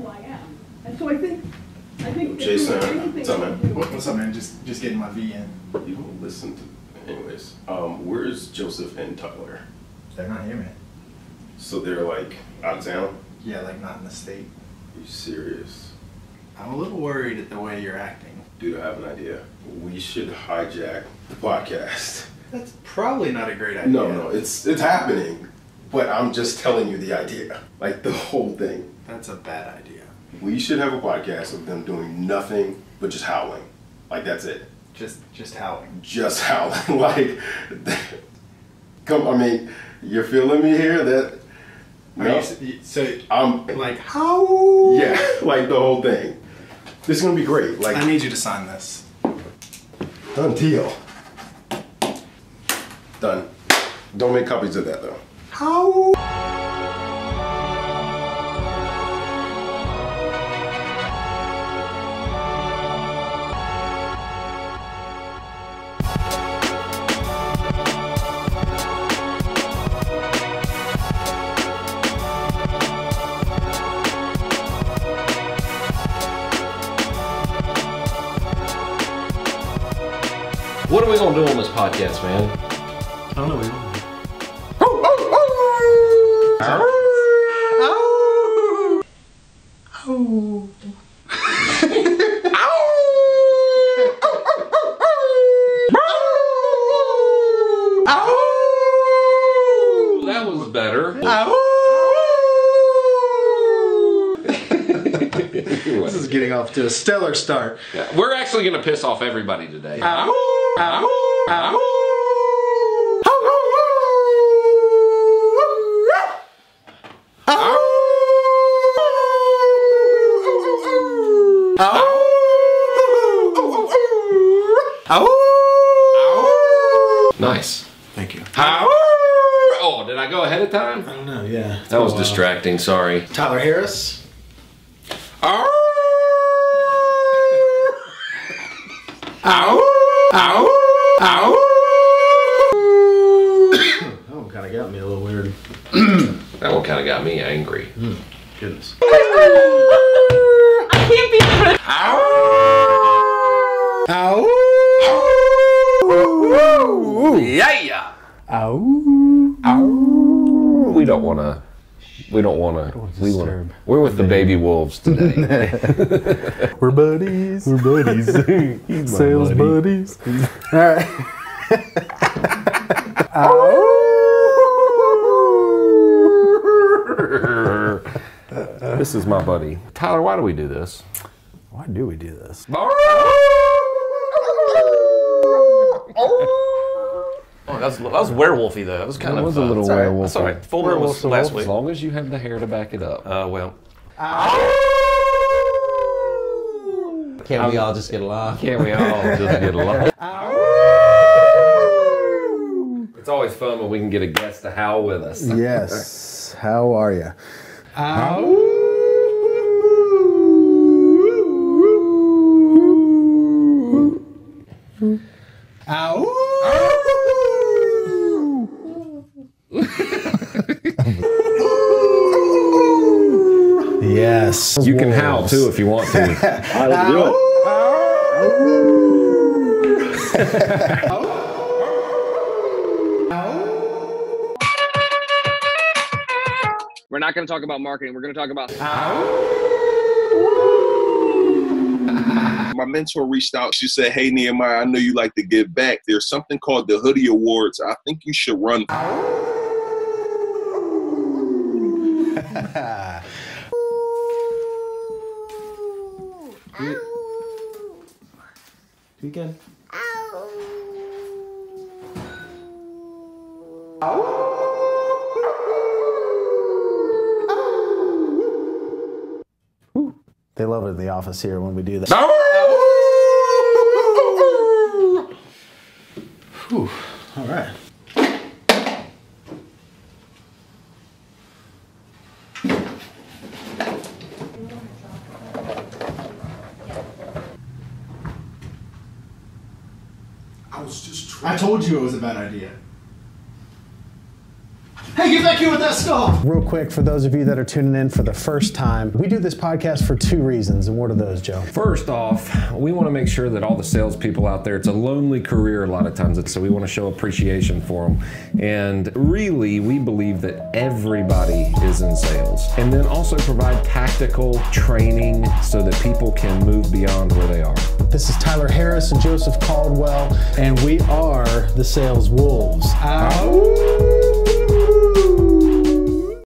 who I am. And so I think, I think. if Jason, there's anything what's up, man? I can do- What- What's up, man? Just just getting my V in. You don't listen to, anyways. Um, where's Joseph and Tyler? They're not here, man. So they're like out of town? Yeah, like not in the state. Are you serious? I'm a little worried at the way you're acting. Dude, I have an idea. We should hijack the podcast. That's probably not a great idea. No, no, it's it's happening. But I'm just telling you the idea. Like the whole thing. That's a bad idea. We should have a podcast of them doing nothing but just howling. Like that's it. Just just howling. Just howling. like come I mean, you're feeling me here? That no, you- so I'm like how? Yeah, like the whole thing. This is gonna be great. Like I need you to sign this. done deal. Done. Don't make copies of that though. How? Are we gonna do on this podcast, man? I don't know. We don't. That was better. This is getting off to a stellar start. We're actually gonna piss off everybody today. Nice. Thank you. How? Oh, did I go ahead of time? I don't know. Yeah. That was distracting. Sorry. Tyler Harris. Oh! Oh! Oh, kind of got me a little weird. That one kind of got me angry. Goodness. Yeah. We don't want to. We don't want to. We want. disturb We're with the baby wolves today. We're buddies. We're buddies. Sales buddies. All right. this is my buddy Tyler. Why do we do this? Why do we do this? Oh, that was, that was werewolfy though. That was kind That of was a little uh, werewolf. That's all right. Full moon was last week. As long as you have the hair to back it up. Uh, well, Can't we all just get along? Can't we all just get along? It's always fun when we can get a guest to howl with us. Yes. How are you? Yes. You can howl too if you want to. We're not going to talk about marketing. We're going to talk about. my mentor reached out. She said, Hey, Nehemiah, I know you like to give back. There's something called the Hoodie Awards. I think you should run. Do it again. They love it in the office here when we do that. Whew. All right. Was just I told you it was a bad idea. Hey, give back here with that skull. Real quick, for those of you that are tuning in for the first time, we do this podcast for two reasons. And what are those, Joe? First off, we want to make sure that all the salespeople out there, it's a lonely career a lot of times, so we want to show appreciation for them. And really, we believe that everybody is in sales. And then also provide tactical training so that people can move beyond where they are. This is Tyler Harris and Joseph Caldwell, and we are the Sales Wolves. Ow. Woo!